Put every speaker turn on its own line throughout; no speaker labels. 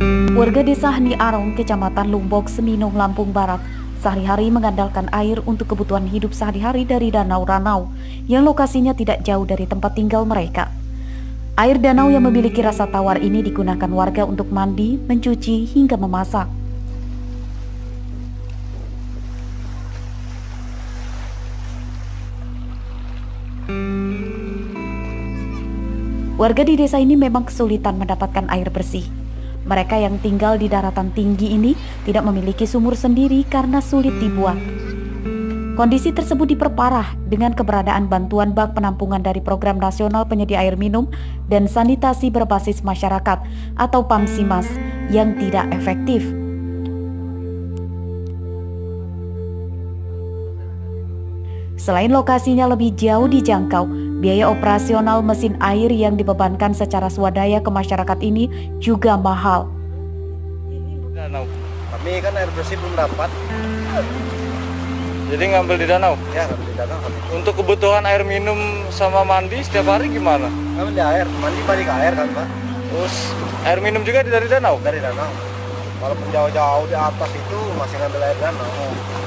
Warga desa Hani Arong, kecamatan Lumbok, Seminung, Lampung Barat, sehari-hari mengandalkan air untuk kebutuhan hidup sehari-hari dari Danau Ranau, yang lokasinya tidak jauh dari tempat tinggal mereka. Air danau yang memiliki rasa tawar ini digunakan warga untuk mandi, mencuci, hingga memasak. Warga di desa ini memang kesulitan mendapatkan air bersih. Mereka yang tinggal di daratan tinggi ini tidak memiliki sumur sendiri karena sulit dibuat. Kondisi tersebut diperparah dengan keberadaan bantuan bak penampungan dari Program Nasional Penyedia Air Minum dan Sanitasi Berbasis Masyarakat atau PAMSIMAS yang tidak efektif. Selain lokasinya lebih jauh dijangkau, biaya operasional mesin air yang dibebankan secara swadaya ke masyarakat ini juga mahal.
Danau.
Kami kan air bersih belum dapat.
Jadi ngambil di danau.
Ya, kami di danau.
Untuk kebutuhan air minum sama mandi setiap hari gimana?
kami di air, mandi balik ke air kan Pak,
Terus air minum juga dari danau.
dari danau. Walaupun jauh-jauh di atas itu masih ngambil air danau.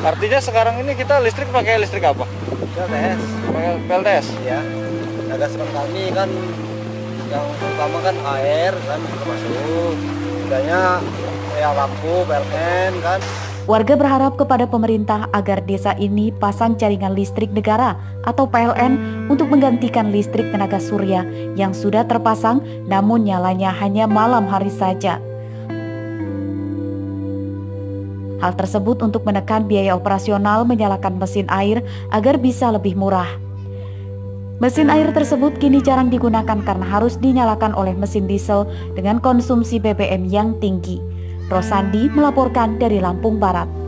Artinya sekarang ini kita listrik pakai listrik apa?
Tes.
Pakai PLTS.
Ya, agak serang kami kan yang utama kan air kan termasuk. Udahnya ya lampu, PLN kan.
Warga berharap kepada pemerintah agar desa ini pasang jaringan listrik negara atau PLN untuk menggantikan listrik tenaga surya yang sudah terpasang namun nyalanya hanya malam hari saja. Hal tersebut untuk menekan biaya operasional menyalakan mesin air agar bisa lebih murah. Mesin air tersebut kini jarang digunakan karena harus dinyalakan oleh mesin diesel dengan konsumsi BBM yang tinggi. Rosandi melaporkan dari Lampung Barat.